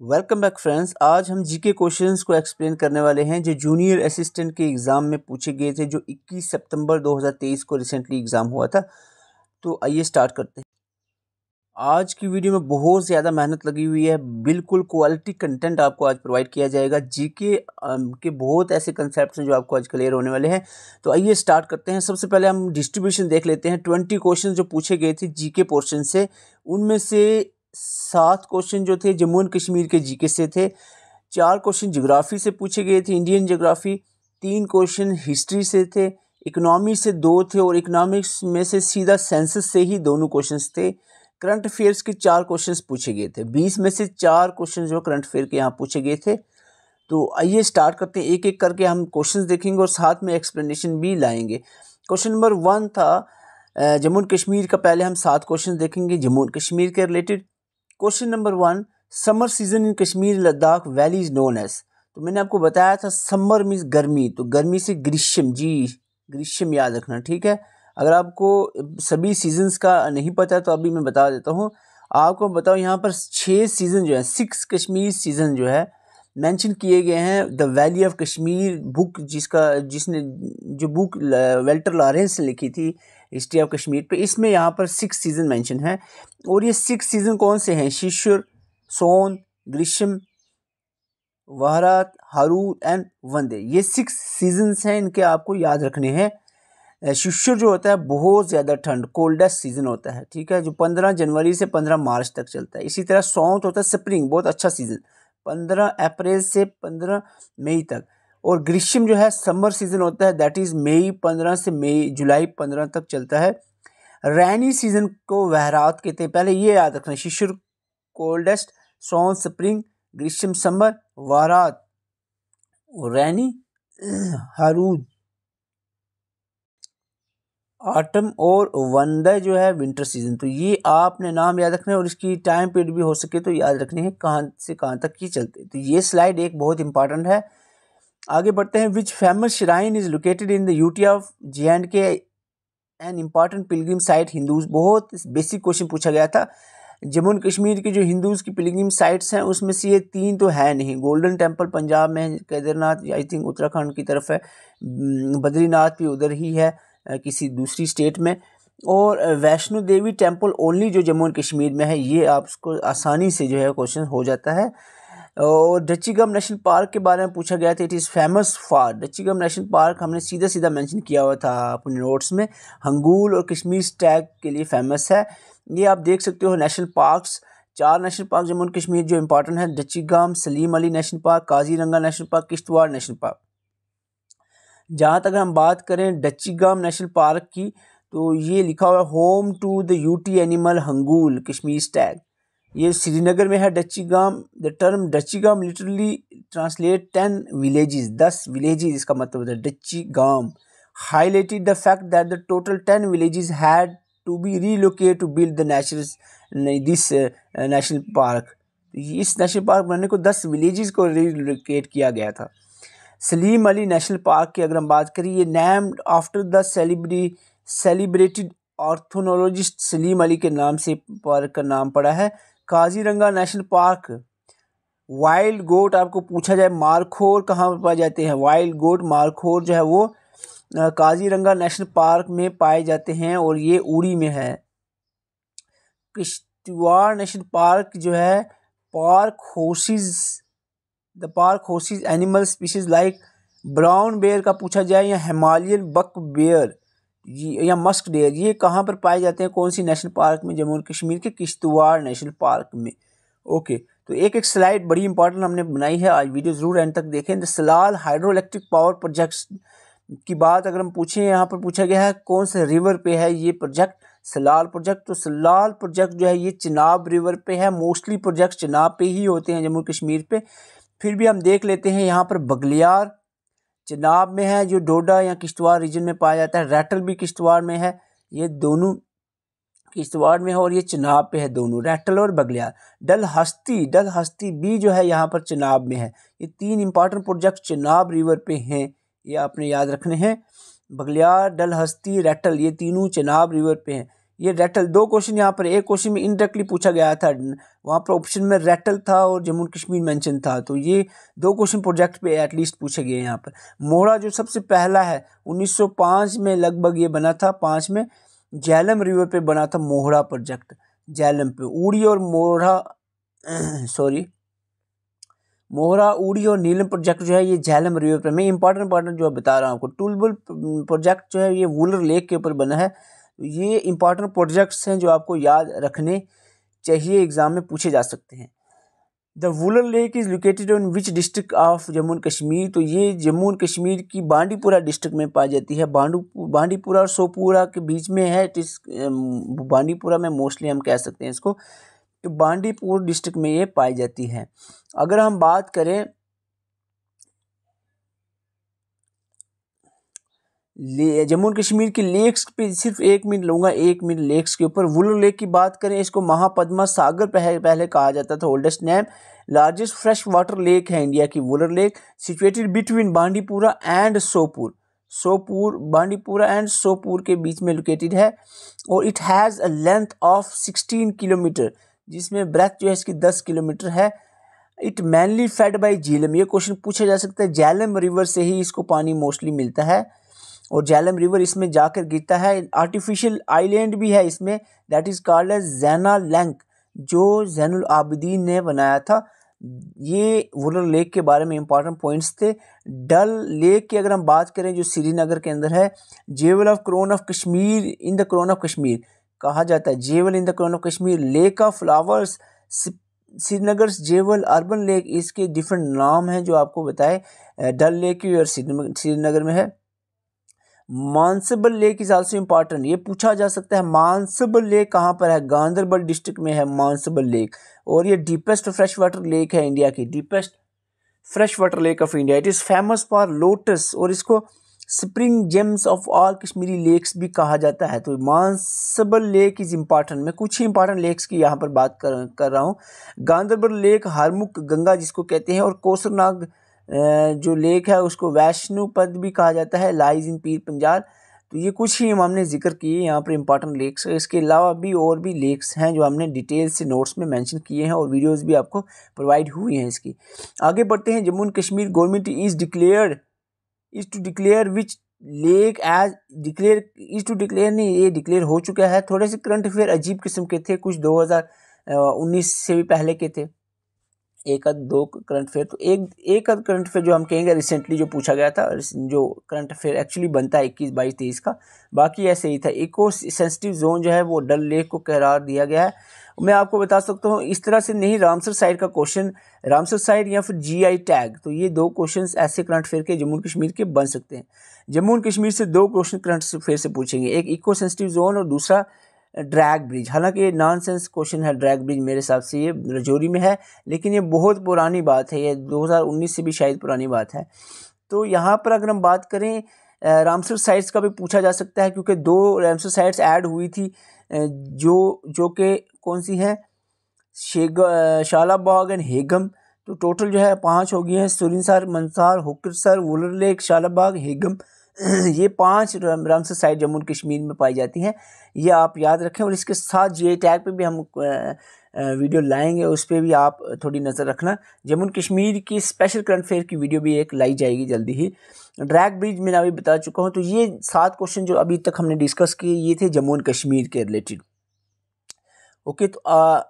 Welcome back friends आज हम GK questions को एक्सप्लेन करने वाले हैं, जो जूनियर असिस्टेंट के एग्ज़ाम में पूछे गए थे, जो 21 सितंबर 2023 को रिसेंटली एग्ज़ाम हुआ था। तो आइए स्टार्ट करते हैं। आज की वीडियो में बहुत ज़्यादा मेहनत लगी हुई है। बिल्कुल क्वालिटी कंटेंट आपको आज प्रोवाइड किया जाएगा। जीके के बहुत ऐसे कंसेप्ट हैं जो आपको आज क्लियर होने वाले हैं। तो आइए स्टार्ट करते हैं। सबसे पहले हम डिस्ट्रीब्यूशन देख लेते हैं। ट्वेंटी क्वेश्चन जो पूछे गए थे जीके पोर्शन से, उनमें से सात क्वेश्चन जो थे, जम्मू एंड कश्मीर के जीके से थे। चार क्वेश्चन जोग्राफ़ी से पूछे गए थे इंडियन जोग्राफ़ी तीन क्वेश्चन हिस्ट्री से थे इकोनॉमी से दो थे और इकोनॉमिक्स में से सीधा सेंसस से ही दोनों क्वेश्चंस थे। करंट अफेयर्स के चार क्वेश्चंस पूछे गए थे। बीस में से चार क्वेश्चन जो करंट अफेयर के यहाँ पूछे गए थे। तो आइए स्टार्ट करते हैं। एक एक करके हम क्वेश्चंस देखेंगे और साथ में एक्सप्लेनेशन भी लाएँगे। क्वेश्चन नंबर वन था जम्मू एंड कश्मीर का पहले हम सात क्वेश्चन देखेंगे, जम्मू एंड कश्मीर के related question number one summer season in Kashmir Ladakh valley is known as तो मैंने आपको बताया था समर मीन्स गर्मी तो गर्मी से ग्रीष्म, जी, ग्रीष्म याद रखना, ठीक है? अगर आपको सभी सीजन्स का नहीं पता तो अभी मैं बता देता हूँ। आपको बताओ यहाँ पर छः सीज़न जो है सिक्स कश्मीर सीज़न जो है मेंशन किए गए हैं the valley of Kashmir book जिसका, जिसने, जो बुक वेल्टर लॉरेंस ने लिखी थी, हिस्ट्री ऑफ़ कश्मीर पे, इसमें यहाँ पर सिक्स सीज़न मेंशन है। और ये सिक्स सीज़न कौन से हैं? शिशुर सोन, ग्रीष्म, वहरात, हारून एंड वंदे। ये सिक्स सीजन्स हैं, इनके आपको याद रखने हैं। शिशुर जो होता है, बहुत ज़्यादा ठंड, कोल्डेस्ट सीज़न होता है, ठीक है? जो पंद्रह जनवरी से पंद्रह मार्च तक चलता है। इसी तरह सौंत होता है, स्प्रिंग, बहुत अच्छा सीज़न। पंद्रह अप्रैल से पंद्रह मई तक। और ग्रीष्म जो है, समर सीज़न होता है दैट इज़ मई पंद्रह से मई, जुलाई पंद्रह तक चलता है। रैनी सीज़न को वहरात कहते हैं। पहले ये याद रखना शिशुर कोल्डेस्ट सोन स्प्रिंग ग्रीष्म, समर वारात रैनी हरूद। आटम और वंदे जो है विंटर सीज़न तो ये आपने नाम याद रखना है और इसकी टाइम पीरियड भी हो सके तो याद रखने हैं कहाँ से कहाँ तक की चलते। तो ये स्लाइड एक बहुत इंपॉर्टेंट है। आगे बढ़ते हैं। Which famous shrine is located in the UT of J and K an important pilgrim site Hindus बहुत बेसिक क्वेश्चन पूछा गया था। जम्मू एंड कश्मीर की जो हिंदूज़ की पिलग्रिम साइट्स हैं, उसमें से ये तीन तो है नहीं। गोल्डन टेंपल पंजाब में केदारनाथ आई थिंक उत्तराखंड की तरफ़ है। बद्रीनाथ भी उधर ही है। किसी दूसरी स्टेट में। और वैष्णो देवी टेंपल ओनली जो जम्मू एंड कश्मीर में है, ये आपको आसानी से जो है क्वेश्चन हो जाता है। और डच्चीगम नेशनल पार्क के बारे में पूछा गया था it is famous for Dachigam national park, हमने सीधा सीधा मेंशन किया हुआ था अपने नोट्स में। हंगूल और कश्मीर स्टैग के लिए फ़ेमस है। ये आप देख सकते हो नेशनल पार्क्स, चार national park Jammu and Kashmir जो इंपॉर्टेंट है Dachigam Salim Ali national park, Kaziranga national park, Kishtwar national park. जहाँ तक हम बात करें डच्चीगाम नेशनल पार्क की तो ये लिखा हुआ है, home to the UT animal hangul Kashmir stag ये श्रीनगर में है डच्ची गाम the term Dachigam literally translate ten villages, दस विलेजेस, इसका मतलब है Dachigam highlighted the fact that the total ten villages had to be relocate to build the natural this national park. इस national park बनाने को दस विलेजेस को relocate किया गया था। सलीम अली नेशनल पार्क की अगर हम बात करें, ये named after the celebri celebrated ornithologist Salim Ali के नाम से पार्क का नाम पड़ा है। Kaziranga national park wild goat आपको पूछा जाए, मारखोर कहाँ पर पाए जाते हैं? वाइल्ड गोट मारखोर जो है वो काजीरंगा नेशनल पार्क में पाए जाते हैं और ये उड़ी में है। किश्तवाड़ नेशनल पार्क जो है, park houses the park houses animal species like brown bear का पूछा जाए या हिमालयन बक बेयर या मस्क डेयर ये कहाँ पर पाए जाते हैं? कौन सी नेशनल पार्क में? जम्मू कश्मीर के किश्तवाड़ नेशनल पार्क में। ओके तो एक एक स्लाइड बड़ी इंपॉर्टेंट हमने बनाई है। आज वीडियो ज़रूर एंड तक देखें। The Salal hydro electric power projects की बात अगर हम पूछें, यहाँ पर पूछा गया है कौन से रिवर पे है ये प्रोजेक्ट सलाल प्रोजेक्ट तो सलाल प्रोजेक्ट जो है, ये चिनाब रिवर पे है। मोस्टली प्रोजेक्ट चिनाब पे ही होते हैं जम्मू कश्मीर पे। फिर भी हम देख लेते हैं यहाँ पर बगलियार चिनाब में है, जो डोडा या किश्तवाड़ रीजन में पाया जाता है, रैटल भी किश्तवाड़ में है, ये दोनों किश्तवाड़ में है और ये चिनाब पे है दोनों, रैटल और बगलियार। डल हस्ती डल हस्ती भी जो है यहाँ पर चिनाब में है। ये तीन इंपॉर्टेंट प्रोजेक्ट चिनाब रिवर पे हैं, ये आपने याद रखने हैं। बगलियार डल हस्ती रैटल, ये तीनों चिनाब रिवर पे हैं। ये रेटल दो क्वेश्चन यहाँ पर, एक क्वेश्चन में इनडायरेक्टली पूछा गया था, वहाँ पर ऑप्शन में रेटल था और जम्मू कश्मीर मेंशन था तो ये दो क्वेश्चन प्रोजेक्ट पे एटलीस्ट पूछे गए यहाँ पर। मोहरा जो सबसे पहला है 1905 में लगभग ये बना था, पाँच में जैलम रिवर पे बना था मोहरा प्रोजेक्ट जैलम पे। उड़ी और मोहरा सॉरी मोहरा, उड़ी और नीलम प्रोजेक्ट जो है, ये झेलम रिवर पर मैं इंपॉर्टेंट इंपॉर्टेंट जो बता रहा हूँ आपको। टूलबुल प्रोजेक्ट जो है, ये वूलर लेक के ऊपर बना है ये इंपॉर्टेंट प्रोजेक्ट्स हैं जो आपको याद रखने चाहिए एग्ज़ाम में पूछे जा सकते हैं। The Wular lake is located in which district of Jammu and Kashmir तो ये जम्मू एंड कश्मीर की बांडीपुरा डिस्ट्रिक्ट में पाई जाती है। बांडू, बांडीपुरा और सोपुरा के बीच में है इस बांडीपुरा में मोस्टली हम कह सकते हैं इसको। तो बांडीपुर डिस्ट्रिक्ट में ये पाई जाती है। अगर हम बात करें जम्मू कश्मीर की लेक्स पे सिर्फ़ एक मिनट लूँगा, एक मिनट लेक्स के ऊपर। वुलर लेक की बात करें, इसको महापद्मा सागर पहले पहले कहा जाता था oldest name largest fresh water lake है इंडिया की Wular lake situated between Bandipora and Sopore. Sopore, Bandipora and Sopore के बीच में लोकेटेड है, और it has a length of sixteen kilometre, जिसमें ब्रेथ जो है इसकी दस किलोमीटर है। It mainly fed by Jhelum. ये क्वेश्चन पूछा जा सकता है झेलम रिवर से ही इसको पानी मोस्टली मिलता है। और झेलम रिवर इसमें जाकर गिरता है। आर्टिफिशियल आइलैंड भी है इसमें। दैट इज़ कॉल्ड एज जैना लैंक जो जैनुल आबिदीन ने बनाया था। ये वुलर लेक के बारे में इंपॉर्टेंट पॉइंट्स थे। डल लेक की अगर हम बात करें, जो श्रीनगर के अंदर है, jewel of crown of Kashmir, in the crown of Kashmir, कहा जाता है। Jewel in the crown of Kashmir, lake of flowers Srinagar jewel urban lake, इसके डिफरेंट नाम हैं जो आपको बताए। डल लेक और श्रीनगर में है। Manasbal lake is also important ये पूछा जा सकता है मानसबल लेक कहाँ पर है? गांधरबल डिस्ट्रिक्ट में है मानसबल लेक और ये डीपेस्ट फ्रेश वाटर लेक है इंडिया की deepest fresh water lake of India it is famous for lotus और इसको spring gems of all Kashmiri lakes भी कहा जाता है। तो मानसबल लेक इज़ इंपॉर्टेंट मैं कुछ ही इंपॉर्टेंट लेक्स की यहाँ पर बात कर कर रहा हूँ। गांधरबल लेक हारमुख गंगा जिसको कहते हैं और कोसरनाग जो लेक है उसको वैष्णु पद भी कहा जाता है लाइज इन पीर पंजाल तो ये कुछ ही हमने ज़िक्र किए यहाँ पर इंपॉर्टेंट लेक्स इसके अलावा भी और भी लेक्स हैं जो हमने डिटेल से नोट्स में मेंशन किए हैं और वीडियोस भी आपको प्रोवाइड हुई हैं इसकी। आगे बढ़ते हैं। Jammu and Kashmir government is declared is to declare which lake as declare is to declare नहीं, ये डिक्लेयर हो चुका है। थोड़े से करंट अफेयर अजीब किस्म के थे। कुछ दो हज़ार उन्नीस से भी पहले के थे। एक आध दो करंट अफेयर तो एक एक आध करंट अफेयर जो हम कहेंगे रिसेंटली जो पूछा गया था जो करंट अफेयर एक्चुअली बनता है इक्कीस, बाईस, तेईस का, बाकी ऐसे ही था। इको सेंसिटिव जोन जो है, वो डल लेक को करार दिया गया है। मैं आपको बता सकता हूँ, इस तरह से नहीं, रामसर साइड का क्वेश्चन रामसर साइड या फिर जीआई टैग तो ये दो क्वेश्चन ऐसे करंट अफेयर के जम्मू कश्मीर के बन सकते हैं। जम्मू एंड कश्मीर से दो क्वेश्चन करंट अफेयर से पूछेंगे, एक इको सेंसिटिव जोन और दूसरा ड्रैग ब्रिज। हालाँकि ये नॉन सेंस क्वेश्चन है, ड्रैग ब्रिज मेरे हिसाब से ये रजौरी में है, लेकिन ये बहुत पुरानी बात है, ये 2019 से भी शायद पुरानी बात है। तो यहाँ पर अगर हम बात करें रामसर साइट्स का भी पूछा जा सकता है, क्योंकि दो रामसर साइट्स ऐड हुई थी जो जो कि कौन सी हैं? शेग शालाबाग एंड हेगम तो टोटल जो है, पाँच हो गई हैं सुरिनसर मंसार हुकरसर वुलर लेक, शालाबाग हेगम ये पाँच रामसर जम्मू कश्मीर में पाई जाती हैं। ये आप याद रखें और इसके साथ जी टैग पे भी हम वीडियो लाएँगे। उस पर भी आप थोड़ी नज़र रखना। जम्मू कश्मीर की स्पेशल करंट अफेयर की वीडियो भी एक लाई जाएगी जल्दी ही। ड्रैग ब्रिज मैंने अभी बता चुका हूँ। तो ये सात क्वेश्चन जो अभी तक हमने डिस्कस किए ये थे जम्मू एंड कश्मीर के रिलेटेड। ओके तो आ,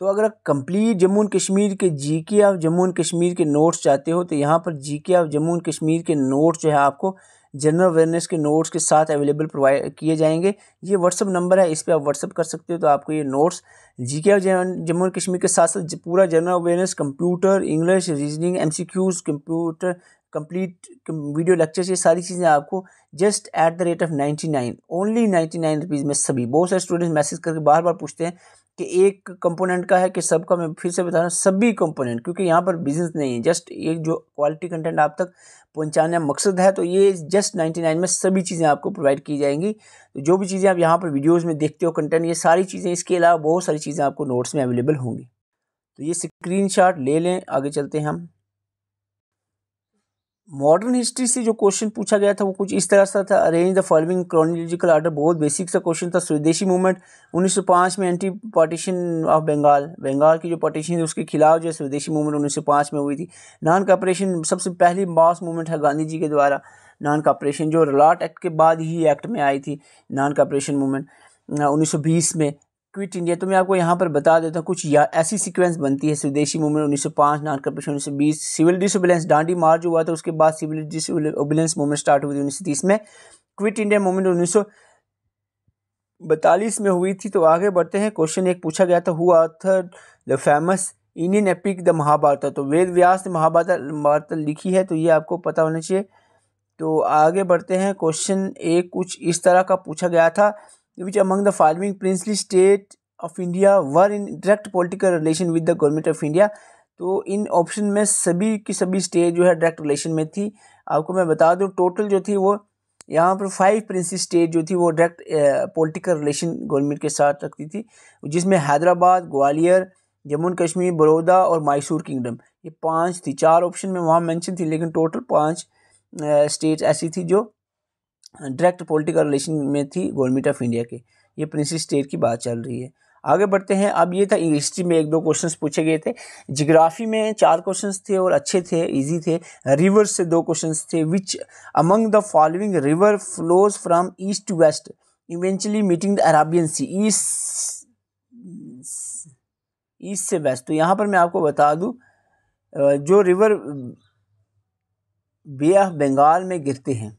तो अगर कंप्लीट जम्मू एंड कश्मीर के जी के ऑफ़ जम्मू एंड कश्मीर के नोट्स चाहते हो तो यहाँ पर जी के ऑफ़ जम्मू एंड कश्मीर के नोट्स जो है आपको जनरल अवेयरनेस के नोट्स के साथ अवेलेबल प्रोवाइड किए जाएँगे। ये व्हाट्सअप नंबर है, इस पर आप व्हाट्सअप कर सकते हो तो आपको ये नोट्स जी के जम्मू एंड कश्मीर के साथ साथ पूरा general awareness, computer, English, reasoning M C Qs computer, complete video lectures, ये सारी चीज़ें आपको just at the rate of ninety nine, only ninety nine rupees में सभी। बहुत सारे स्टूडेंट्स मैसेज करके बार बार पूछते हैं कि एक कंपोनेंट का है कि सबका मैं फिर से बता रहा हूँ, सभी कंपोनेंट क्योंकि यहाँ पर बिज़नेस नहीं है। जस्ट ये जो क्वालिटी कंटेंट आप तक पहुँचाने मकसद है तो ये जस्ट नाइन्टी नाइन में सभी चीज़ें आपको प्रोवाइड की जाएँगी। तो जो भी चीज़ें आप यहाँ पर वीडियोज़ में देखते हो कंटेंट ये सारी चीज़ें, इसके अलावा बहुत सारी चीज़ें आपको नोट्स में अवेलेबल होंगी। तो ये स्क्रीन ले लें, आगे चलते हैं हम। मॉडर्न हिस्ट्री से जो क्वेश्चन पूछा गया था, वो कुछ इस तरह से था। Arrange the following chronological order बहुत बेसिक सा क्वेश्चन था। स्वदेशी मूवमेंट 1905 में anti partition of Bengal Bengal की जो पार्टीशन थी, उसके खिलाफ जो स्वदेशी मूवमेंट 1905 में हुई थी। नॉन कॉपरेशन सबसे पहली मास मूवमेंट है गांधी जी के द्वारा। नॉन कॉपरेशन जो रलाट एक्ट के बाद ही एक्ट में आई थी नॉन कॉपरेशन मूवमेंट उन्नीस सौ बीस में। क्विट इंडिया तो मैं आपको यहाँ पर बता देता हूँ, कुछ या ऐसी सीक्वेंस बनती है, स्वदेशी मूवमेंट उन्नीस सौ पाँच, नॉन करप्शन उन्नीस सौ बीस सिविल डिसोबिलेंस डांडी मार्च हुआ था, उसके बाद सिविल डिसोबिलेंस मूवमेंट स्टार्ट हुई थी उन्नीस सौ तीस में। क्विट इंडिया मूवमेंट उन्नीस सौ बतालीस में हुई थी तो आगे बढ़ते हैं क्वेश्चन एक पूछा गया था who author the famous Indian epic the Mahabharata तो वेद व्यास ने महाभारत लिखी है तो ये आपको पता होना चाहिए। तो आगे बढ़ते हैं क्वेश्चन एक कुछ इस तरह का पूछा गया था which among the following princely state of India were in direct political relation with the government of India? तो इन ऑप्शन में सभी की सभी स्टेट जो है डायरेक्ट रिलेशन में थी। आपको मैं बता दूँ टोटल जो थी वो, यहाँ पर फाइव प्रिंसी स्टेट जो थी वो डायरेक्ट पॉलिटिकल रिलेशन गवर्नमेंट के साथ रखती थी, जिसमें हैदराबाद, ग्वालियर, जम्मू कश्मीर, बड़ौदा और मैसूर किंगडम ये पाँच थी, चार ऑप्शन में वहाँ मेंशन थी, लेकिन टोटल पाँच स्टेट ऐसी थी जो डायरेक्ट पॉलिटिकल रिलेशन में थी गवर्नमेंट ऑफ़ इंडिया के। ये प्रिंसी स्टेट की बात चल रही है। आगे बढ़ते हैं। अब ये था हिस्ट्री में एक दो क्वेश्चंस पूछे गए थे। जियोग्राफी में चार क्वेश्चंस थे और अच्छे थे इजी थे। रिवर्स से दो क्वेश्चंस थे which among the following river flows from east to west eventually meeting the Arabian sea east east से वेस्ट तो यहाँ पर मैं आपको बता दूँ जो रिवर बे ऑफ़ बंगाल में गिरते हैं।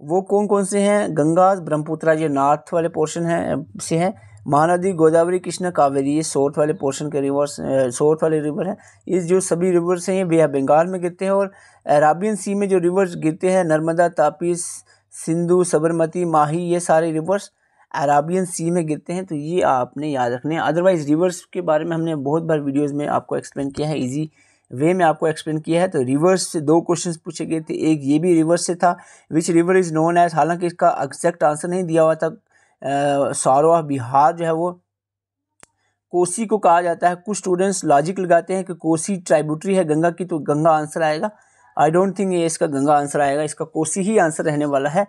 वो कौन कौन से हैं? गंगा, ब्रह्मपुत्रा ये नॉर्थ वाले पोर्शन है, से हैं। महानदी, गोदावरी, कृष्णा, कावेरी, ये साउथ वाले पोर्शन के रिवर्स साउथ वाले रिवर हैं। ये जो सभी रिवर्स हैं, ये बे बंगाल में गिरते हैं और अराबियन सी में जो रिवर्स गिरते हैं, नर्मदा तापी सिंधु, सबरमती, माही, ये सारे रिवर्स अराबियन सी में गिरते हैं। तो ये आपने याद रखने अदरवाइज़ रिवर्स के बारे में हमने बहुत बार वीडियोज़ में आपको एक्सप्लेन किया है। ईजी वे में आपको एक्सप्लेन किया है तो रिवर्स से दो क्वेश्चंस पूछे गए थे। एक ये भी रिवर्स से था which river is known as हालाँकि इसका एग्जैक्ट आंसर नहीं दिया हुआ था सारो बिहार जो है वो। कोसी को कहा जाता है, कुछ स्टूडेंट्स लॉजिक लगाते हैं कि कोसी ट्राइब्यूटरी है गंगा की तो गंगा आंसर आएगा। आई डोंट थिंक ये इसका गंगा आंसर आएगा, इसका कोसी ही आंसर रहने वाला है।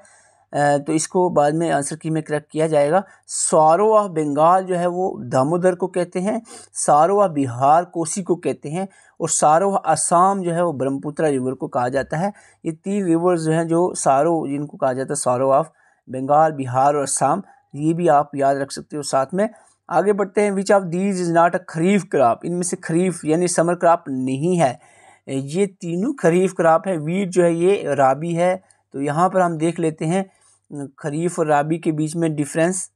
तो इसको बाद में आंसर की में करेक्ट किया जाएगा। सारो ऑफ़ बंगाल जो है वो दामोदर को कहते हैं, सारो ऑफ़ बिहार कोसी को कहते हैं और सारो असम जो है वो ब्रह्मपुत्रा रिवर को कहा जाता है। ये तीन रिवर्स जो हैं जो सारो, जिनको कहा जाता है सारो ऑफ़ बंगाल, बिहार और असम ये भी आप याद रख सकते हो साथ में। आगे बढ़ते हैं which of these is not a kharif crop इनमें से खरीफ यानी समर क्राप नहीं है। ये तीनों खरीफ क्राप है वीट जो है ये राबी है। तो यहाँ पर हम देख लेते हैं खरीफ और राबी के बीच में डिफरेंस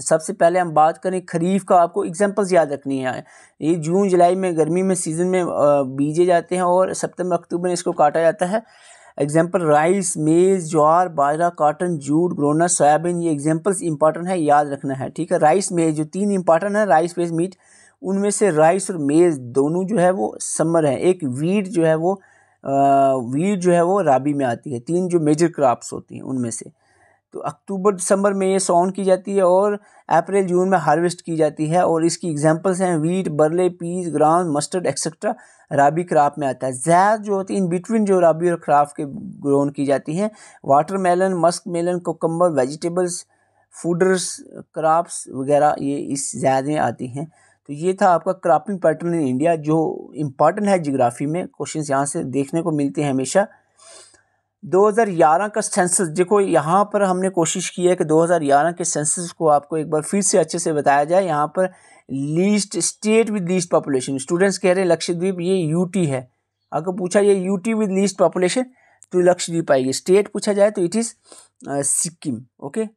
सबसे पहले हम बात करें खरीफ का, आपको एग्जांपल्स याद रखनी है। ये जून, जुलाई में गर्मी में सीज़न में बीजे जाते हैं और सितंबर, अक्टूबर में इसको काटा जाता है। Example rice maize jowar, bajra cotton jute ग्रोनर soybean ये एग्जांपल्स इंपॉर्टेंट है, याद रखना है, ठीक है? राइस मेज़ जो तीन इंपॉर्टेंट है राइस मेज़ मीट उनमें से राइस और मेज़ दोनों जो है वो समर है। एक वीट जो है वो वीट जो है वो राबी में आती है। तीन जो मेजर क्रॉप्स होती हैं उनमें से। तो अक्टूबर, दिसंबर में ये सॉन की जाती है और अप्रैल, जून में हार्वेस्ट की जाती है और इसकी एग्जांपल्स हैं wheat barley peas ground mustard etcetera rabi crop में आता है। जैद जो होती है इन बिटवीन जो राबी और क्रॉप के ग्रोन की जाती हैं watermelon muskmelon cucumber vegetables fodders crops वगैरह ये इस में आती हैं। तो ये था आपका क्रॉपिंग पैटर्न इन इंडिया, जो इंपॉर्टेंट है जियोग्राफी में। क्वेश्चन यहाँ से देखने को मिलते हैं हमेशा। 2011 का सेंसस देखो यहाँ पर हमने कोशिश की है कि 2011 के सेंसस को आपको एक बार फिर से अच्छे से बताया जाए। यहाँ पर least state with least population students कह रहे हैं लक्षद्वीप, ये यूटी है। अगर पूछा ये यूटी विद लीस्ट पॉपुलेशन तो लक्षद्वीप आएगी। स्टेट पूछा जाए तो it is Sikkim okay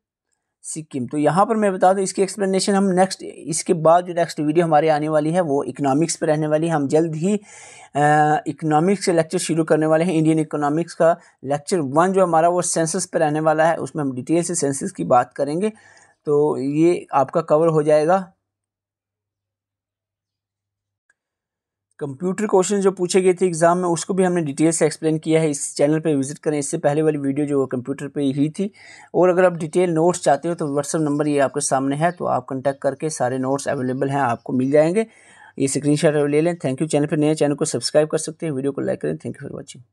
Sikkim. तो यहाँ पर मैं बता दूँ, इसकी एक्सप्लेनेशन हम नेक्स्ट इसके बाद जो नेक्स्ट वीडियो हमारे आने वाली है, वो इकोनॉमिक्स पर रहने वाली है। हम जल्द ही इकोनॉमिक्स से लेक्चर शुरू करने वाले हैं। इंडियन इकोनॉमिक्स का लेक्चर वन जो हमारा वो सेंसस पर रहने वाला है, उसमें हम डिटेल से सेंसस की बात करेंगे। तो ये आपका कवर हो जाएगा। कंप्यूटर क्वेश्चन जो पूछे गए थे एग्ज़ाम में, उसको भी हमने डिटेल से एक्सप्लेन किया है। इस चैनल पे विज़िट करें, इससे पहले वाली वीडियो जो कंप्यूटर पे ही थी। और अगर आप डिटेल नोट्स चाहते हो तो व्हाट्सअप नंबर ये आपके सामने है तो आप कॉन्टैक्ट करके सारे नोट्स अवेलेबल हैं, आपको मिल जाएँगे। ये स्क्रीन ले लें। Thank you. चैनल पर नए चैनल को सब्सक्राइब कर सकते हैं, वीडियो को लाइक करें। Thank you for watching.